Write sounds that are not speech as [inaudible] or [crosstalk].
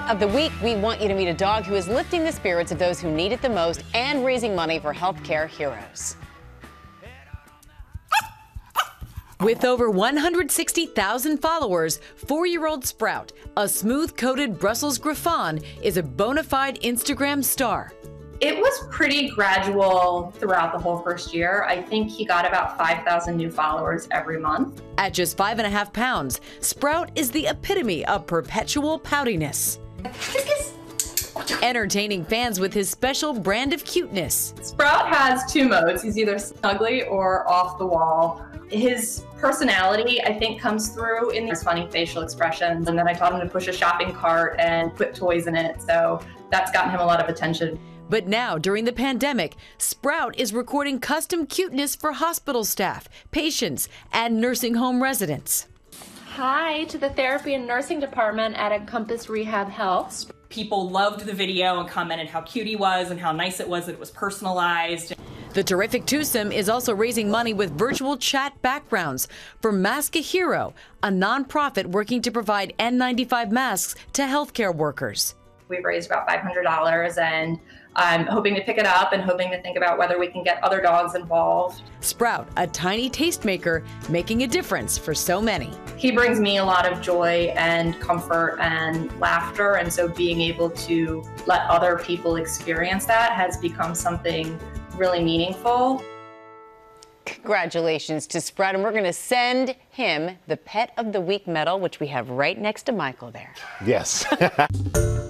Pet of the Week, we want you to meet a dog who is lifting the spirits of those who need it the most and raising money for healthcare heroes. With over 160,000 followers, four year old Sprout, a smooth coated Brussels Griffon, is a bona fide Instagram star. It was pretty gradual throughout the whole first year. I think he got about 5,000 new followers every month. At just five and a half pounds, Sprout is the epitome of perpetual poutiness. Entertaining fans with his special brand of cuteness. Sprout has two modes. He's either snuggly or off the wall. His personality, I think, comes through in his funny facial expressions. And then I taught him to push a shopping cart and put toys in it. So that's gotten him a lot of attention. But now, during the pandemic, Sprout is recording custom cuteness for hospital staff, patients, and nursing home residents. Hi to the therapy and nursing department at Encompass Rehab Health. People loved the video and commented how cute he was and how nice it was that it was personalized. The terrific twosome is also raising money with virtual chat backgrounds for Mask a Hero, a nonprofit working to provide N95 masks to healthcare workers. We've raised about $500 and I'm hoping to pick it up and hoping to think about whether we can get other dogs involved. Sprout, a tiny tastemaker, making a difference for so many. He brings me a lot of joy and comfort and laughter, and so being able to let other people experience that has become something really meaningful. Congratulations to Sprout, and we're going to send him the Pet of the Week medal, which we have right next to Michael there. Yes. [laughs]